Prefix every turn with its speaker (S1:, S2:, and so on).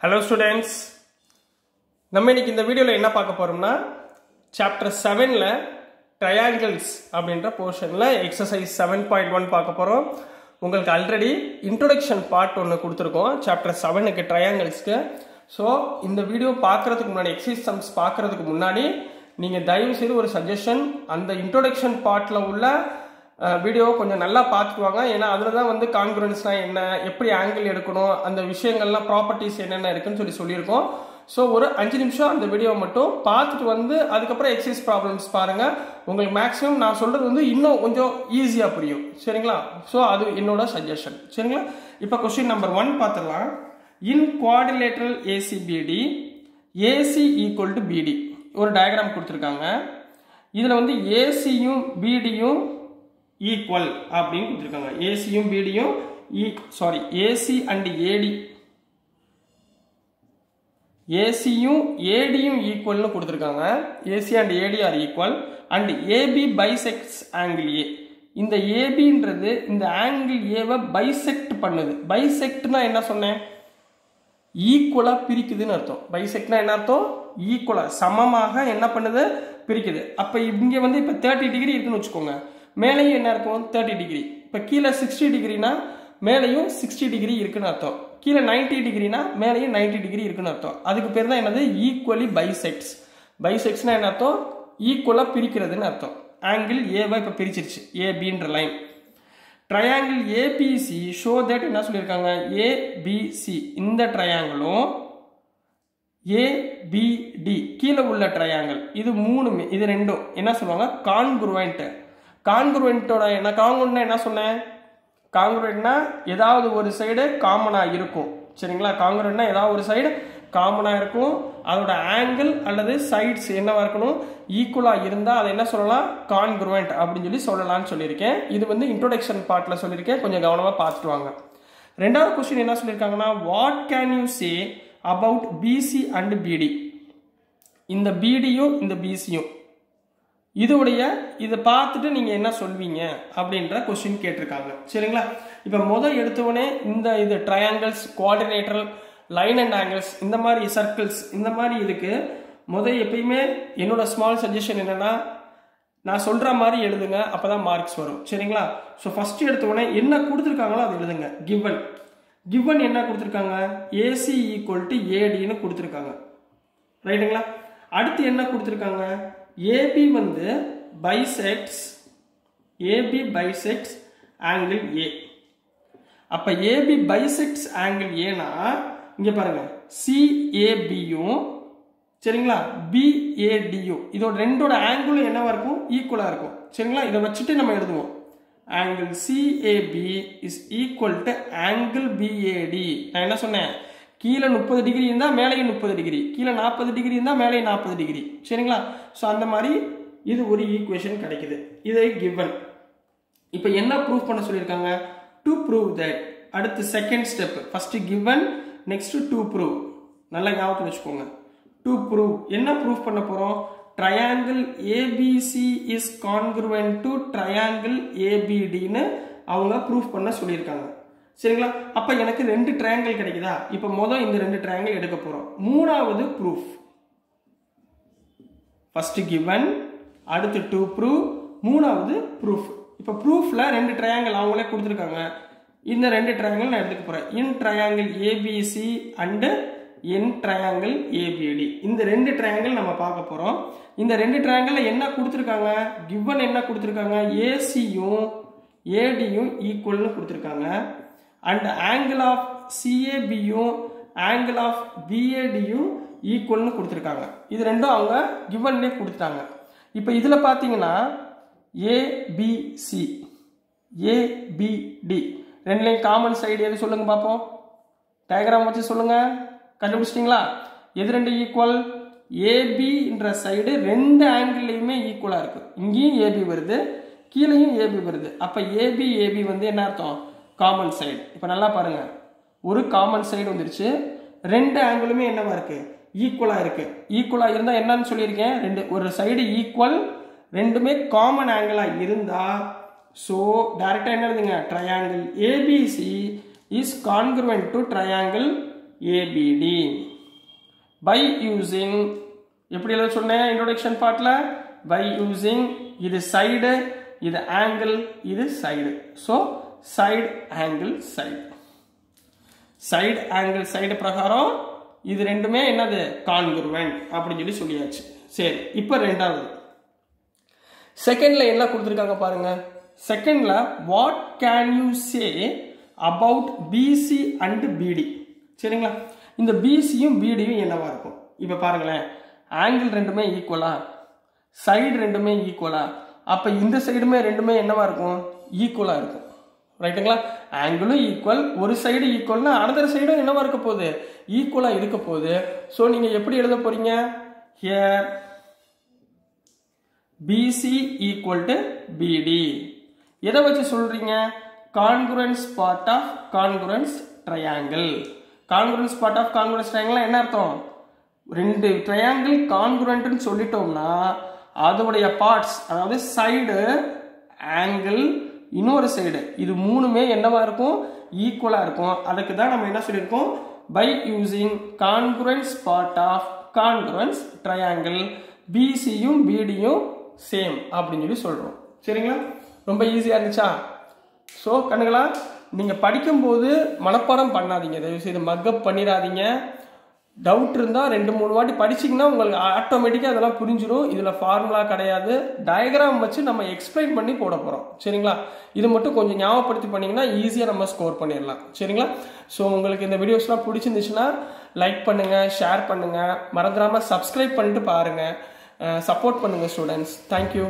S1: Hello students நம்ம இன்னைக்கு இந்த வீடியோவில் என்ன பார்க்க போகிறோம்னா சாப்டர் செவனில் ட்ரையாங்கிள்ஸ் அப்படின்ற போர்ஷனில் எக்ஸசைஸ் செவன் பாயிண்ட் ஒன் பார்க்க போகிறோம் உங்களுக்கு ஆல்ரெடி இன்ட்ரொடக்ஷன் பார்ட் ஒன்று கொடுத்துருக்கோம். சாப்டர் செவனுக்கு ட்ரையாங்கிள்ஸ்க்கு ஸோ இந்த வீடியோ பார்க்குறதுக்கு முன்னாடி எக்ஸசைஸ் சம்ஸ் பார்க்குறதுக்கு முன்னாடி நீங்கள் தயவு செய்து ஒரு சஜஷன் அந்த இன்ட்ரொடக்ஷன் பார்ட்டில் உள்ள வீடியோ கொஞ்சம் நல்லா பார்த்துக்குவாங்க. ஏன்னா அதில் தான் வந்து கான்ஃபிடன்ஸ்னால் என்ன எப்படி ஆங்கிள் எடுக்கணும் அந்த விஷயங்கள்லாம் ப்ராப்பர்ட்டிஸ் என்னென்ன இருக்குன்னு சொல்லி சொல்லியிருக்கோம். ஸோ ஒரு அஞ்சு நிமிஷம் அந்த வீடியோவை மட்டும் பார்த்துட்டு வந்து அதுக்கப்புறம் எக்ஸசைஸ் ப்ராப்ளம்ஸ் பாருங்கள் உங்களுக்கு மேக்ஸிமம் நான் சொல்கிறது வந்து இன்னும் கொஞ்சம் ஈஸியாக புரியும். சரிங்களா? ஸோ அது என்னோட சஜஷன் சரிங்களா? இப்போ கொஸ்டின் நம்பர் ஒன் பார்த்துடலாம். In quadrilateral ACBD AC equal to BD ஒரு டயக்ராம் கொடுத்துருக்காங்க. இதில் வந்து ஏசியும் பிடியும் ஈக்குவல் அப்படின்னு கொடுத்துருக்காங்க. ஏசியும் பிடியும் E e, sorry AC and AD ஏசியும் ஏடியும் ஈக்குவல்னு கொடுத்துருக்காங்க. AC and AD are equal and AB bisects angle A இந்த ஏபின்றது இந்த ஆங்கிள் ஏவை பைசெக்ட் பண்ணுது. பைசெக்ட்னா என்ன சொன்னேன்? ஈக்குவலாக பிரிக்குதுன்னு அர்த்தம். பைசெக்ட்னா என்ன அர்த்தம்? ஈக்குவலாக சமமாக என்ன பண்ணுது? பிரிக்குது. அப்போ இங்கே வந்து இப்போ தேர்ட்டி டிகிரி இருக்குன்னு வச்சுக்கோங்க. மேலேயும் என்ன இருக்கும்? தேர்ட்டி டிகிரி இப்போ கீழே சிக்ஸ்டி டிகிரினா மேலேயும் சிக்ஸ்டி டிகிரி இருக்குன்னு அர்த்தம். கீழே நைன்டி டிகிரினா மேலேயும் நைன்டி டிகிரி இருக்குன்னு அர்த்தம். அதுக்கு பேர் தான் என்னது? ஈக்குவலி பைசெக்ட்ஸ் பைசெக்ட்ஸ்னா என்ன அர்த்தம்? ஈக்குவலாக பிரிக்கிறதுன்னு அர்த்தம். ஆங்கிள் ஏவா இப்போ பிரிச்சிருச்சு. ஏபின்ற line triangle ABC show that என்ன சொல்லியிருக்காங்க ஏபிசி இந்த ட்ரையாங்கிளும் ஏபிடி கீழே உள்ள ட்ரையாங்கிள் இது மூணுமே இது ரெண்டும். என்ன சொல்லுவாங்க? கான்குருவெண்ட் கான்குருவெண்ட்டோட என்ன கான்குருவெண்ட்னா என்ன சொன்னேன் காங்குருவென்ட்னா ஏதாவது ஒரு சைடு காமனாக இருக்கும். சரிங்களா? காங்குருவென்ட்னா ஏதாவது ஒரு சைடு காமனாக இருக்கும். அதோட ஆங்கிள் அல்லது சைட்ஸ் என்னவாக இருக்கணும்? ஈக்குவலாக இருந்தால் அதை என்ன சொல்லலாம்? கான்குருவெண்ட் அப்படின்னு சொல்லி சொல்லலாம்னு சொல்லியிருக்கேன். இது வந்து இன்ட்ரோடக்ஷன் பார்ட்டில் சொல்லியிருக்கேன். கொஞ்சம் கவனமாக பார்த்துட்டு வாங்க. ரெண்டாவது கொஸ்டின் என்ன சொல்லியிருக்காங்கன்னா what can you say about BC and BD இந்த பிடியும் இந்த பிசியும் இதோடைய இதை பார்த்துட்டு நீங்கள் என்ன சொல்வீங்க அப்படின்ற கொஸ்டின் கேட்டிருக்காங்க. சரிங்களா? இப்போ முதல் எடுத்தவொடனே இந்த இது ட்ரையாங்கிள்ஸ் குவாடினேட்டர் லைன் அண்ட் ஆங்கிள்ஸ் இந்த மாதிரி சர்க்கிள்ஸ் இந்த மாதிரி இதுக்கு முதல் எப்பயுமே என்னோட ஸ்மால் சஜஷன் என்னென்னா நான் சொல்கிற மாதிரி எழுதுங்க அப்போ தான் மார்க்ஸ் வரும். சரிங்களா? ஸோ ஃபஸ்ட்டு எடுத்தவொடனே என்ன கொடுத்துருக்காங்களோ அதை எழுதுங்க. கிவன் கிவன் என்ன கொடுத்துருக்காங்க? ஏசி ஈக்குவல் டு ஏடின்னு கொடுத்துருக்காங்க. ரைட்டுங்களா அடுத்து என்ன கொடுத்துருக்காங்க? ஏபி வந்து bisects AB bisects angle A அப்போ ஏபி பைசெக்ட்ஸ் ஆங்கிள் ஏனா இங்கே பாருங்கள் சிஏபியும் சரிங்களா? பிஏடியும் இதோட ரெண்டோட ஆங்கிளும் என்னவாக இருக்கும்? ஈக்குவலாக இருக்கும். சரிங்களா? இதை வச்சுட்டு நம்ம எழுதுவோம். Angle CAB is equal to angle BAD நான் என்ன சொன்னேன்? கீழே முப்பது டிகிரி இருந்தால் மேலேயும் முப்பது டிகிரி கீழே நாற்பது டிகிரி இருந்தால் மேலேயும் நாற்பது டிகிரி சரிங்களா? ஸோ அந்த மாதிரி இது ஒரு ஈக்குவேஷன் கிடைக்குது. இதை கிவன் இப்போ என்ன ப்ரூவ் பண்ண சொல்லியிருக்காங்க? டு ப்ரூவ் தட் அடுத்து second step first given next to prove நல்லா ஞாபகத்தில் வச்சுக்கோங்க. டு ப்ரூவ் என்ன ப்ரூவ் பண்ண போகிறோம் triangle ABC is congruent to triangle ஏபிடின்னு அவங்க ப்ரூவ் பண்ண சொல்லியிருக்காங்க. சரிங்களா? அப்போ எனக்கு ரெண்டு ட்ரையாங்கிள் கிடைக்குதா? இப்போ மொதல் இந்த ரெண்டு ட்ரையாங்கிள் எடுக்க போகிறோம் மூணாவது ப்ரூஃப் ஃபஸ்ட்டு கிவன் அடுத்து டூ ப்ரூஃப் மூணாவது ப்ரூஃப் இப்போ ப்ரூஃபில் ரெண்டு ட்ரையாங்கிள் அவங்களே கொடுத்துருக்காங்க. இந்த ரெண்டு ட்ரையாங்கிள் நான் எடுத்துக்க போகிறேன் in triangle ABC and in triangle ABD இந்த ரெண்டு ட்ரையாங்கிள் நம்ம பார்க்க போகிறோம் இந்த ரெண்டு ட்ரையாங்கிளில் என்ன கொடுத்துருக்காங்க? கிவன் என்ன கொடுத்துருக்காங்க? ஏசியும் ஏடியும் ஈக்குவல்னு கொடுத்துருக்காங்க. அண்ட் ஆங்கிள் ஆஃப் சிஏபியும் ஆங்கிள் ஆஃப் பிஏடியும் ஈக்குவல்னு கொடுத்துருக்காங்க. இது ரெண்டும் அவங்க கிவன்லேயே கொடுத்துட்டாங்க. இப்போ இதில் பார்த்தீங்கன்னா ஏபிசி ஏபிடி ரெண்டுலேயும் காமன் சைடு எது சொல்லுங்க பார்ப்போம் டயக்ராம் வச்சு சொல்லுங்க. கண்டுபிடிச்சிட்டிங்களா? எது ரெண்டு ஈக்குவல் ஏபின்ற சைடு ரெண்டு ஆங்கிள்லையுமே ஈக்குவலாக இருக்கு. இங்கேயும் ஏபி வருது கீழேயும் ஏபி வருது. அப்போ ஏபி ஏபி வந்து என்ன அர்த்தம்? காமன் சைடு இப்போ நல்லா பாருங்க. ஒரு காமன் சைடு வந்துருச்சு. ரெண்டு ஆங்கிளுமே என்னவா இருக்கு? ஈக்குவலாக இருக்கு. ஈக்குவலாக இருந்தால் என்னன்னு சொல்லியிருக்கேன். ரெண்டு ஒரு சைடு ஈக்குவல் ரெண்டுமே காமன் ஆங்கிளாக இருந்தால் ஸோ டேரெக்டாக என்ன எழுதுங்க? Triangle ABC is congruent to triangle ABD by using எப்படி எல்லாம் சொன்னேன் இன்ட்ரோடக்ஷன் பார்ட்டில் பை யூஸிங் இது சைடு இது ஆங்கிள் இது side so side angle side side angle side பிரகாரம் இது ரெண்டுமே என்னது? கான்குருவன் அப்படின்னு சொல்லி சொல்லியாச்சு. சரி இப்போ ரெண்டாவது. செகண்ட்ல என்ன கொடுத்துருக்காங்க பாருங்க. செகண்ட்ல what can you say about BC and BD சரிங்களா? இந்த பிசியும் பிடியும் என்னவா இருக்கும்? இப்போ பாருங்களேன். ஆங்கிள் ரெண்டுமே ஈக்குவலா சைடு ரெண்டுமே ஈக்குவலா அப்போ இந்த சைடுமே ரெண்டுமே என்னவா இருக்கும்? ஈக்குவலாக இருக்கும். ரைட்டுங்களா ஆங்கிளும் ஈக்குவல் ஒரு சைடு ஈக்குவல்னா அனதர் சைடும் என்னவா இருக்க போகுது? ஈக்குவலாக இருக்க போகுது. ஸோ நீங்கள் எப்படி எழுத போறீங்க? ஹியர் பிசி ஈக்குவல் டு பிடி எதை வச்சு சொல்றீங்க? Congruence part of congruence triangle congruence part of congruence triangle என்ன அர்த்தம்? ரெண்டு ட்ரையாங்கிள் கான்குரண்ட்னு சொல்லிட்டோம்னா அதோடைய பார்ட்ஸ் அதாவது சைடு ஆங்கிள் இன்னொரு சைடு இது மூணுமே என்னவா இருக்கும்? ஈக்குவலாக இருக்கும். அதுக்கு தான் நம்ம என்ன சொல்லியிருக்கோம்? By using congruence part of congruence triangle பிசியும் பிடியும் சேம் அப்படின்னு சொல்லி சொல்கிறோம் சரிங்களா? ரொம்ப ஈஸியாக இருந்துச்சா? ஸோ கண்ணுங்களா நீங்கள் படிக்கும்போது மனப்பாடம் பண்ணாதீங்க. தயவு செய்து மக்கப் பண்ணிடாதீங்க. டவுட் இருந்தால் ரெண்டு மூணு வாட்டி படிச்சிங்கன்னா உங்களுக்கு ஆட்டோமேட்டிக்காக அதெல்லாம் புரிஞ்சிடும் இதில் ஃபார்முலா கிடையாது. டயக்ராம் வச்சு நம்ம எக்ஸ்பிளைன் பண்ணி போட போகிறோம் சரிங்களா? இது மட்டும் கொஞ்சம் ஞாபகப்படுத்தி பண்ணிங்கன்னா ஈஸியாக நம்ம ஸ்கோர் பண்ணிடலாம். சரிங்களா? ஸோ உங்களுக்கு இந்த வீடியோஸ்லாம் பிடிச்சிருந்துச்சுன்னா லைக் பண்ணுங்கள் ஷேர் பண்ணுங்கள் மறந்துடாமல் சப்ஸ்கிரைப் பண்ணிட்டு பாருங்கள் சப்போர்ட் பண்ணுங்கள் ஸ்டூடெண்ட்ஸ் தேங்க்யூ